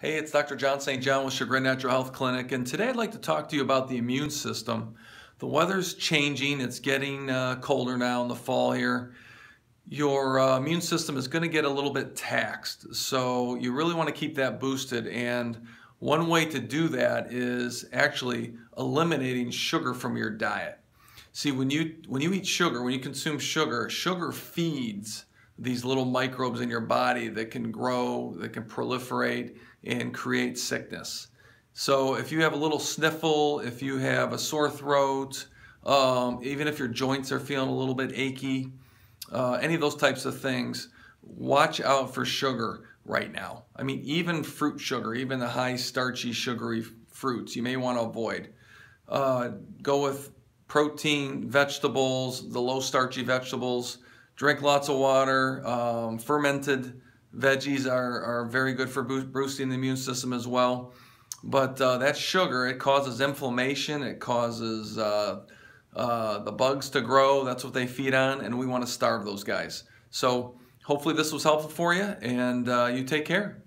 Hey, it's Dr. John St. John with Chagrin Natural Health Clinic, and today I'd like to talk to you about the immune system. The weather's changing, it's getting uh, colder now in the fall here. Your uh, immune system is going to get a little bit taxed, so you really want to keep that boosted. And one way to do that is actually eliminating sugar from your diet. See, when you when you eat sugar, when you consume sugar, sugar feeds these little microbes in your body that can grow, that can proliferate and create sickness. So if you have a little sniffle, if you have a sore throat, um, even if your joints are feeling a little bit achy, uh, any of those types of things, watch out for sugar right now. I mean, even fruit sugar, even the high starchy, sugary fruits, you may want to avoid. Uh, go with protein, vegetables, the low starchy vegetables, drink lots of water. Um, fermented veggies are, are very good for boosting the immune system as well. But uh, that sugar, it causes inflammation. It causes uh, uh, the bugs to grow. That's what they feed on, and we want to starve those guys. So hopefully this was helpful for you, and uh, you take care.